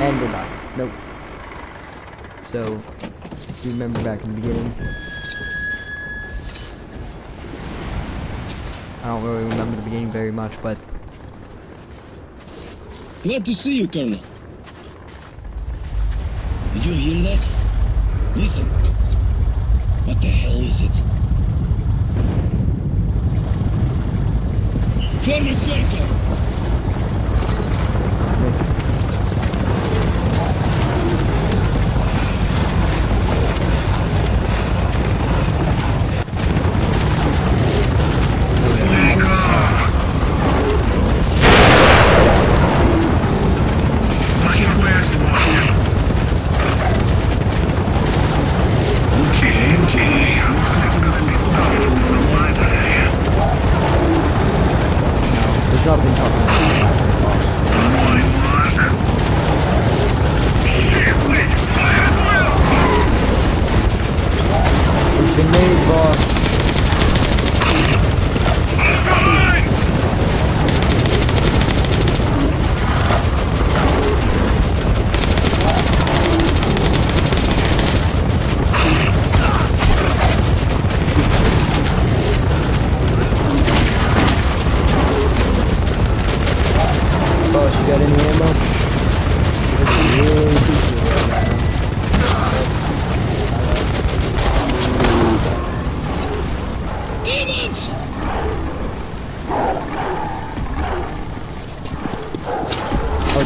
And we're back. Nope. So, do you remember back in the beginning? I don't really remember the beginning very much, but Glad to see you, Colonel. Did you hear that? Listen. What the hell is it? Form a circle!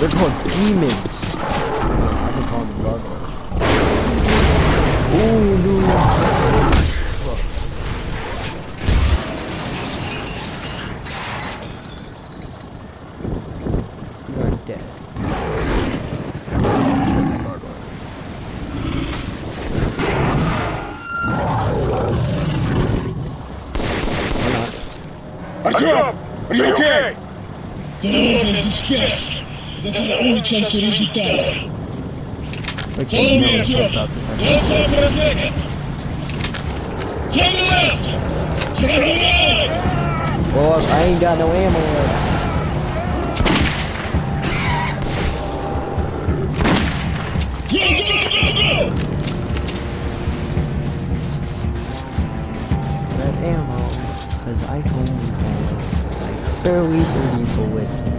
They're called demons. I can call them gargoyles. Ooh, no. Look. You're dead. I Are you okay? Yeah, disgust is dispersed. That's our only chance to reach the tower. Like, Follow you me, know, Артем! what's up with Don't stop for a second! From the left! From the right! Boss, I ain't got no ammo left. Go, go, go, go! That ammo, because I only have like barely 30 bullets in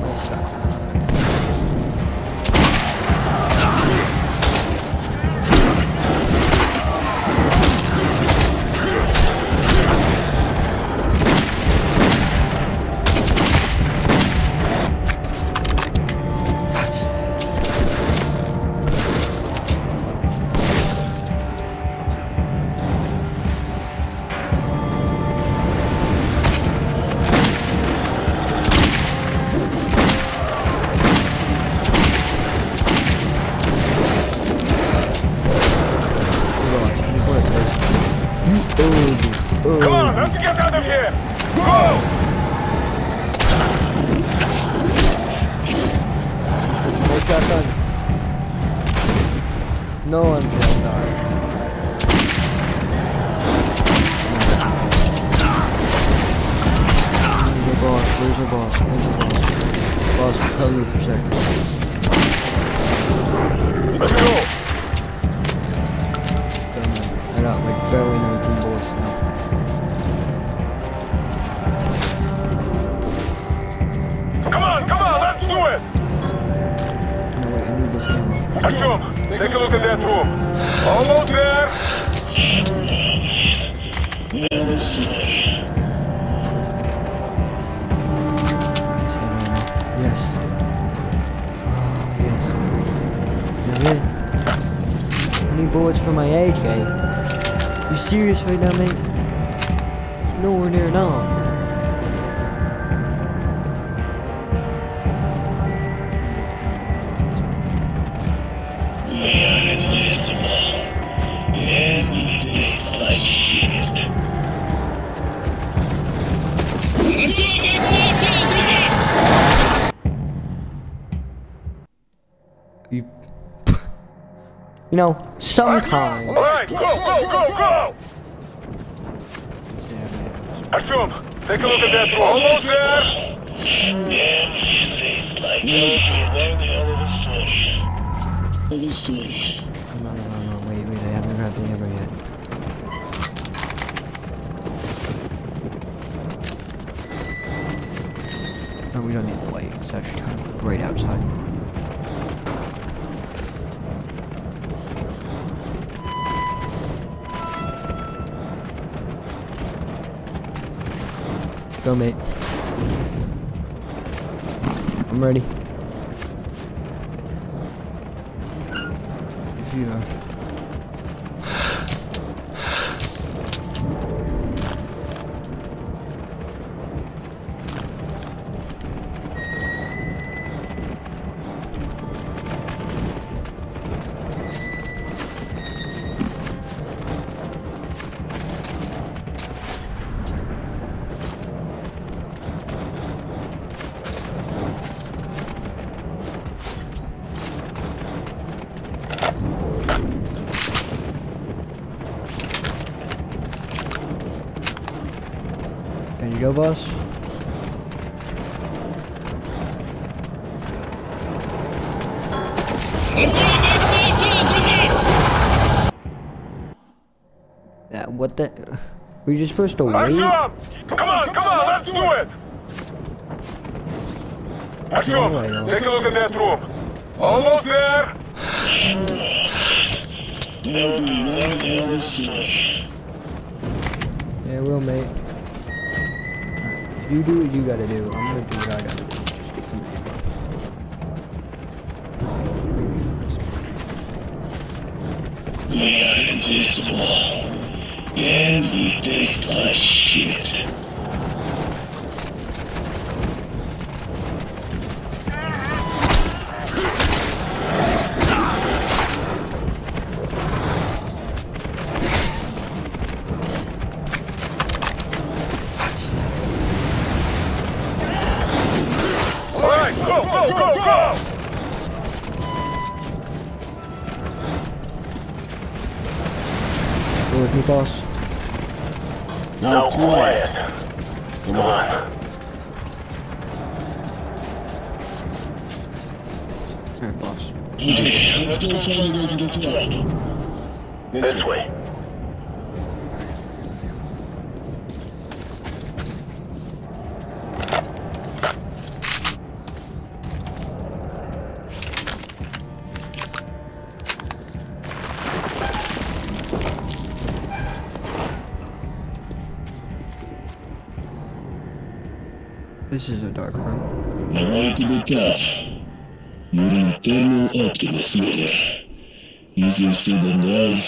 Shotgun. No one. Where's the boss? Where's the boss? Where's the boss? Boss, tell me for a second. Let's go! I got like barely 19 bullets Артем, take a look at that room. Almost there! Yes. Oh, yes. Now here. I need bullets for my AK. You serious right now, mate? Nowhere near enough. You know, sometimes. Alright, go, go, go, go! Артем, take a look at that room. Almost there! the story. No, no, no, no, wait, wait, I haven't grabbed the hammer yet. No, we don't need the light. It's actually kind of great outside. Go, mate. I'm ready. go, boss? Yeah, what the? Were you supposed to let's wait? Come on, come on, let's do it! Let's go. Take a look at that room. Almost there! Yeah, we'll, mate. You do what you gotta do. I'm gonna do what I gotta do. Just get some We are invisible. And we taste like shit. This is a dark room. Way to the top. You're an eternal optimist, Miller. Easier said than done.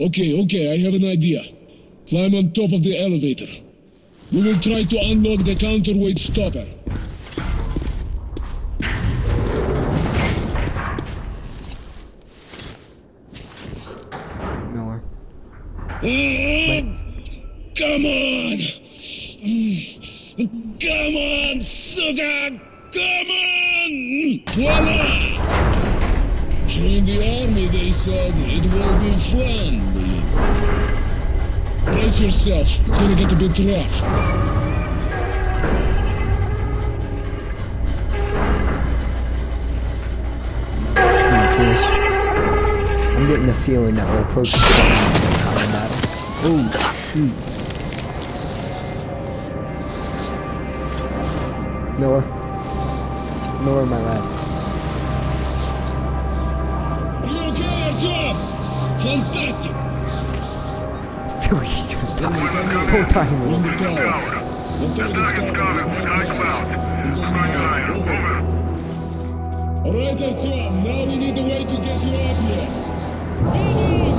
Okay, okay, I have an idea. Climb on top of the elevator. We will try to unlock the counterweight stopper. Miller. Oh, come on! Come on, sugar! Come on! Voila! Join the army, they said. It will be fun. Brace yourself. It's gonna get a bit rough. I'm getting the feeling that we're approaching the combat. Hmm. Oh, shoot. Miller. Miller, my lad. Look out, Tom! Fantastic! Fury strike. Full time. On Miller. the tower. The The target scouted. High clouds. We're going higher. Over. Alright, Artyom, now we need a way to get you up here. Idiots!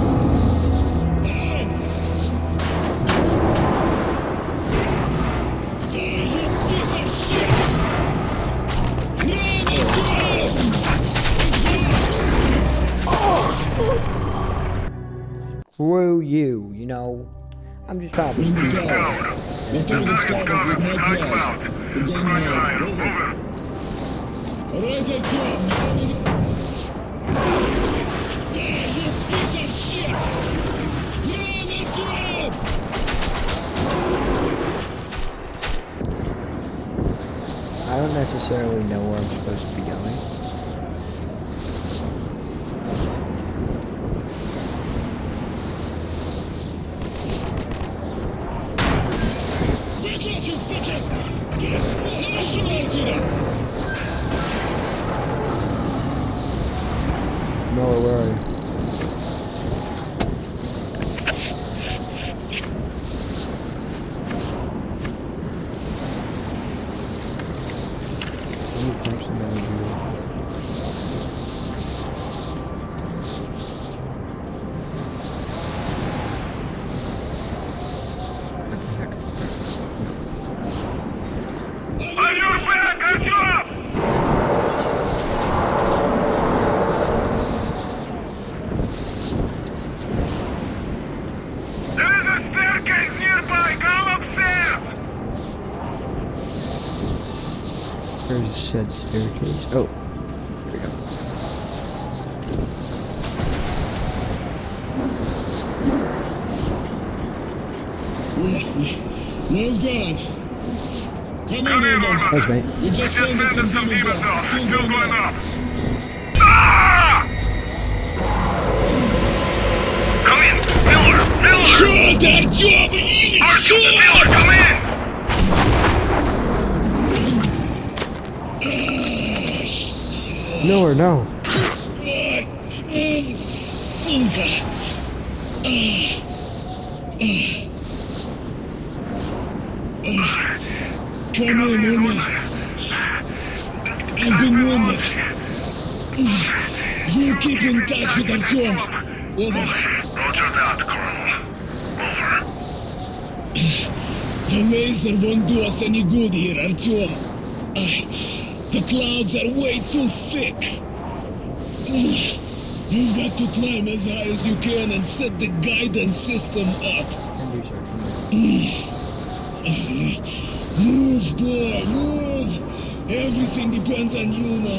Screw you, you know. I'm just trying to be tower. The with High. Higher. Over. I don't necessarily know where I'm supposed to be going. Come in, old. Thanks, mate. We just, just sending some demons out. Still going up. Ah! Come in, Miller. Miller. Sure, that job. Marshal. Miller, come in. Miller, no. came in, in me. I've been wounded. You keep in touch with Artyom. Over. Roger that, Colonel. Over. The laser won't do us any good here, Artyom. The clouds are way too thick. You've got to climb as high as you can and set the guidance system mm. up. Move, boy, move! Everything depends on you now.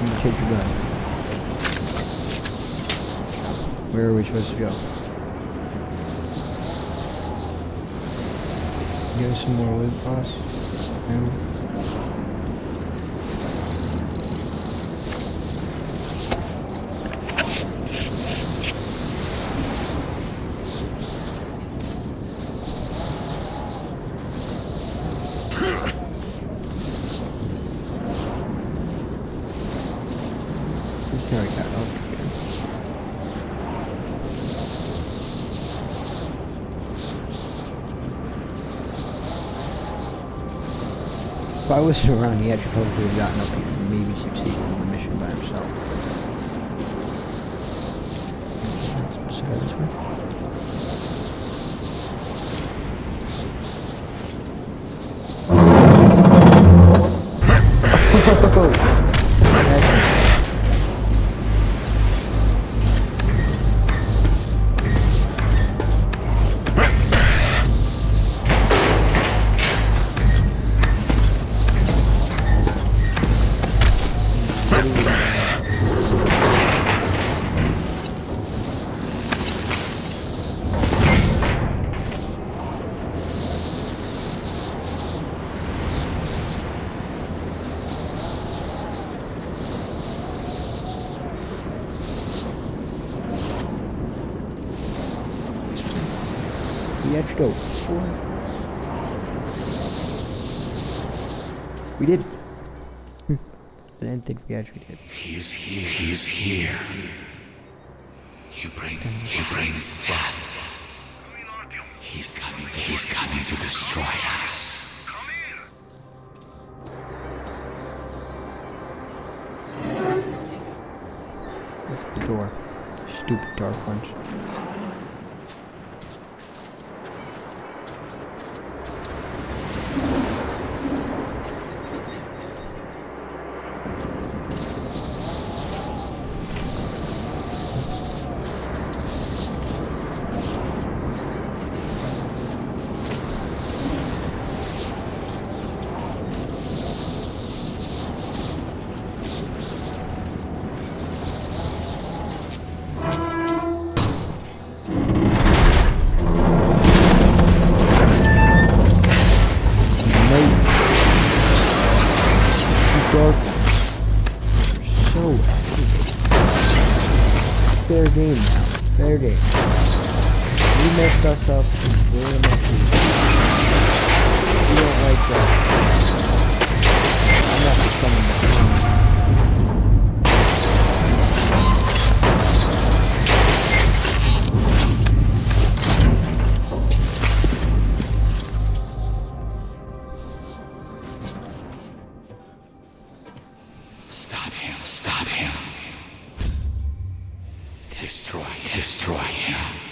You take your gun? Where are we supposed to go? Give us some more loot, boss. No? Just like that. Okay. If I wasn't around, he had probably have gotten up here and maybe succeeded We have to go. We did. I didn't think we actually did. He's here. He's here. He brings. He brings death. He's coming. He's coming to destroy us. Him. Stop him. Destroy. Destroy him.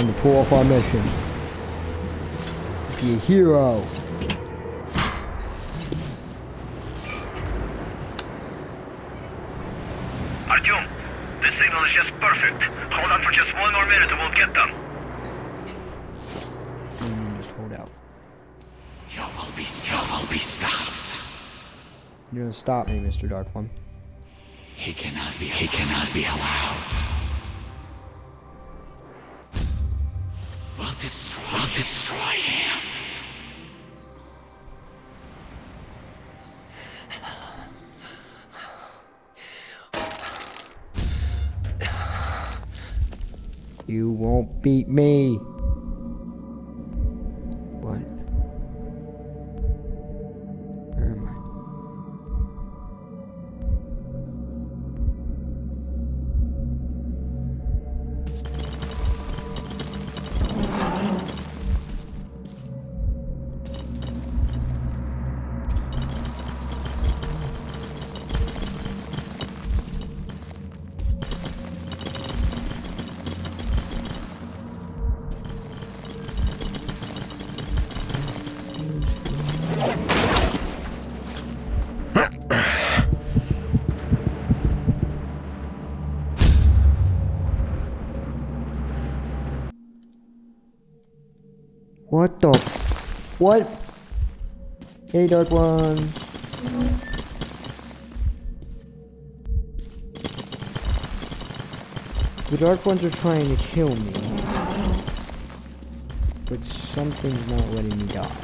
Time to pull off our mission. Be a hero. Artyom, this signal is just perfect. Hold on for just one more minute and we'll get them. Just hold out. You will be. You will be stopped. You're gonna stop me, Mr. Dark One. He cannot be. He cannot be allowed. Destroy. Him. You won't beat me. What the? What? Hey, Dark One. The Dark Ones are trying to kill me. But something's not letting me die.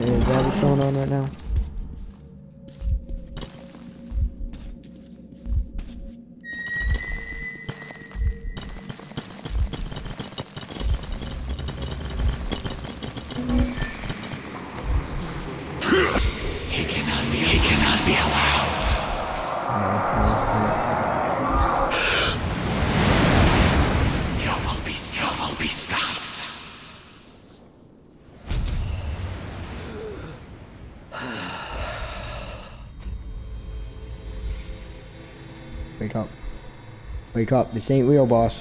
Is that what's going on right now? Wake up. This ain't real, boss.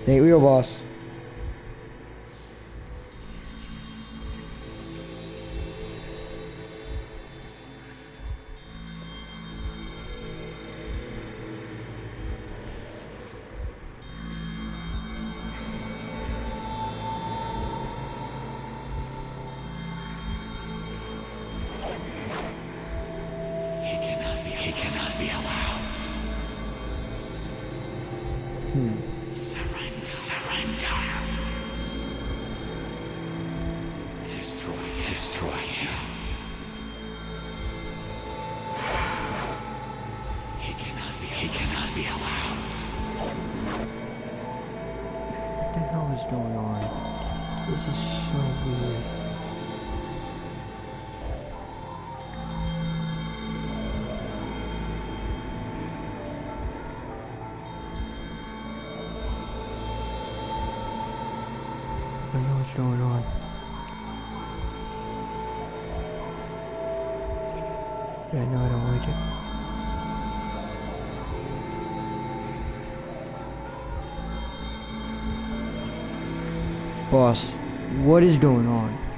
This ain't real, boss. He cannot be. He cannot. Surrender. Surrender. Destroy. Destroy him. He cannot be. He cannot be allowed. What the hell is going on? This is so weird. Yeah, no, I don't like it. Boss, what is going on?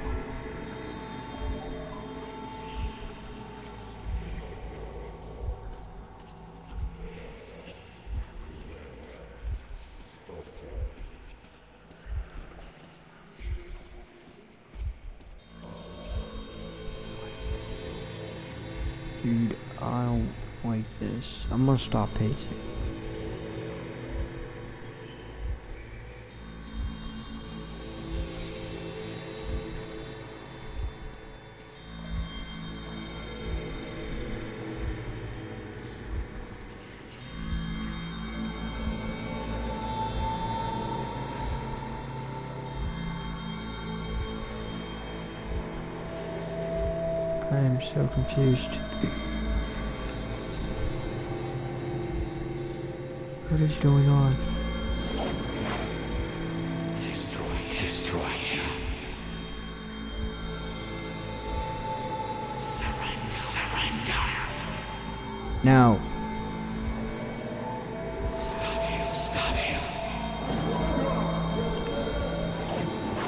I'm gonna stop pacing. I am so confused. What is going on? Destroy, destroy him. Surrender, surrender. Now, Stop him, stop him.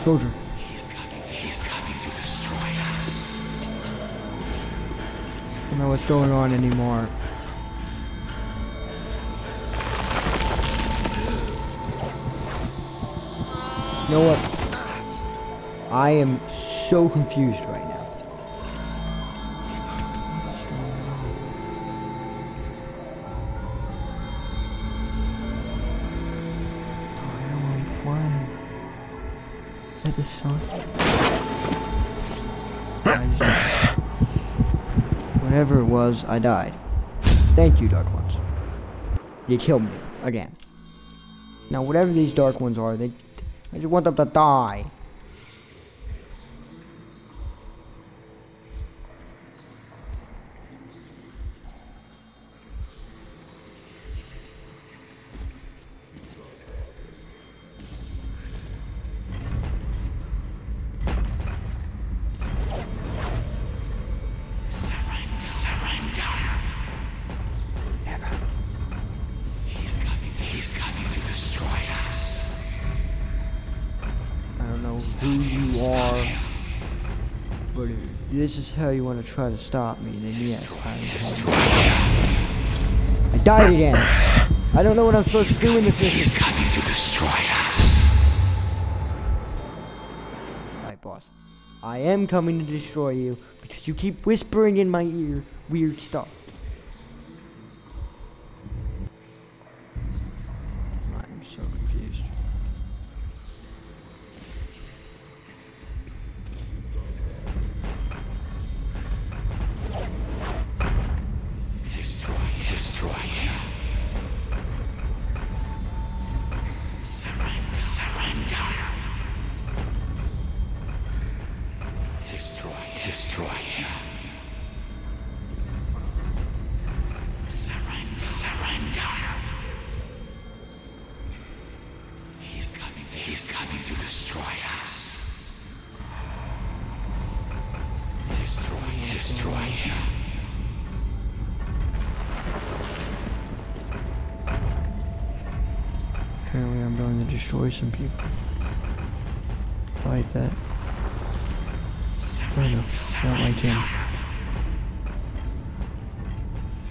soldier. He's coming, he's coming to destroy us. I don't know what's going on anymore. I am so confused right now. I I'm flying. Is sun? Whatever it was, I died. Thank you, Dark Ones. You killed me. Again. Now, whatever these Dark Ones are, they... I just want them to die. How you want to try to stop me, then yes, I I died again. I don't know what I'm supposed to do in this He's mission. coming to destroy us. Alright, boss. I am coming to destroy you because you keep whispering in my ear weird stuff. He's coming to destroy us. Destroy, destroy him. Apparently I'm going to destroy some people. Like that. I know, not like him.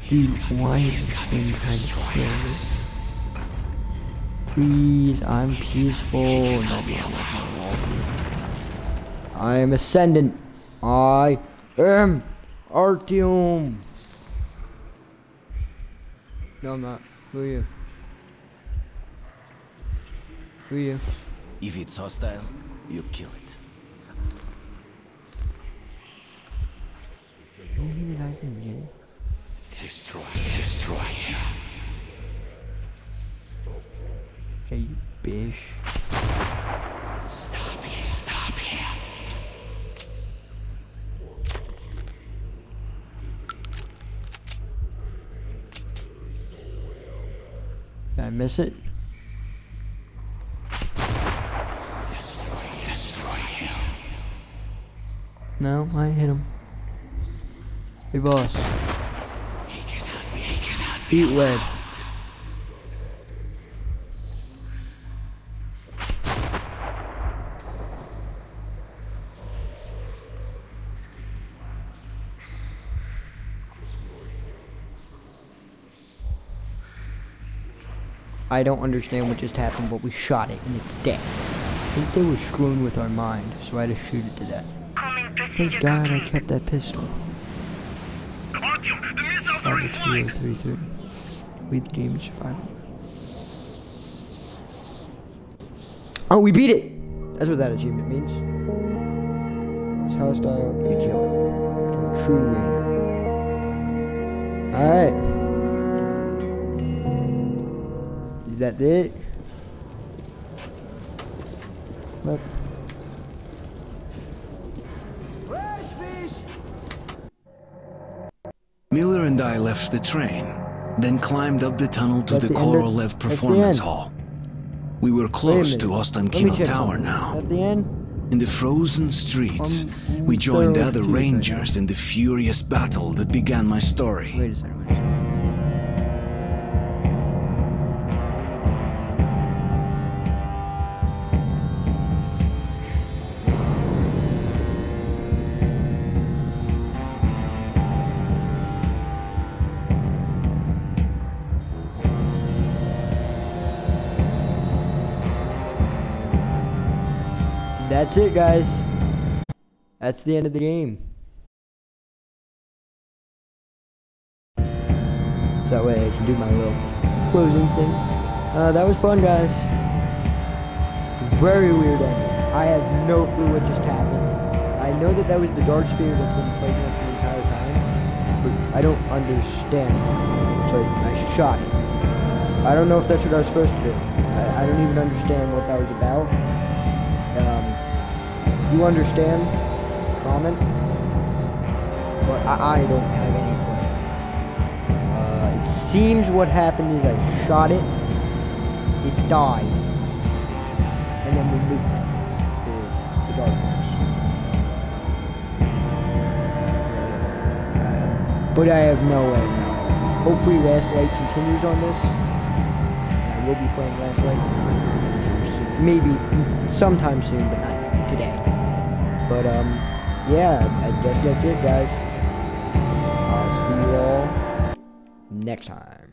Dude, why is this thing kind of Please, I'm peaceful. No. I am ascendant. I am Artyom. No, I'm not. Who are you? Who are you? If it's hostile, you kill it. Miss it? Destroy, destroy him. No, I hit him. Hey, boss. He cannot be, he cannot be. Eat lead. I don't understand what just happened, but we shot it and it's dead. I think they were screwing with our mind, so I had to shoot it to death. Thank God I kept that pistol. Artyom, the missiles are in flight! 033. Lead the team to survival. Oh, we beat it! That's what that achievement means. It's hostile, you kill it. True. Alright. Is that it? Look. Miller and I left the train, then climbed up the tunnel to That's the the Korolev that's the Performance. Hall. We were close to minute. Let me Ostankino Tower now. At the end? In the frozen streets, Um, we joined the other rangers in the furious battle that began my story. That's it, guys. That's the end of the game. So that way I can do my little closing thing. Uh, that was fun, guys. Very weird ending. I have no clue what just happened. I know that that was the dark spirit that's been plaguing us the entire time, but I don't understand. So I shot it. I don't know if that's what I was supposed to do. I, I don't even understand what that was about. Um, you understand? Comment. But I, I don't have any clue. Uh, it seems what happened is I shot it, it died, and then we nuked the, the dark but I have no way now. Hopefully Last Light continues on this. I will be playing Last Light. Maybe sometime soon, but not today. But um, yeah, I guess that's it, guys. I'll see you all next time.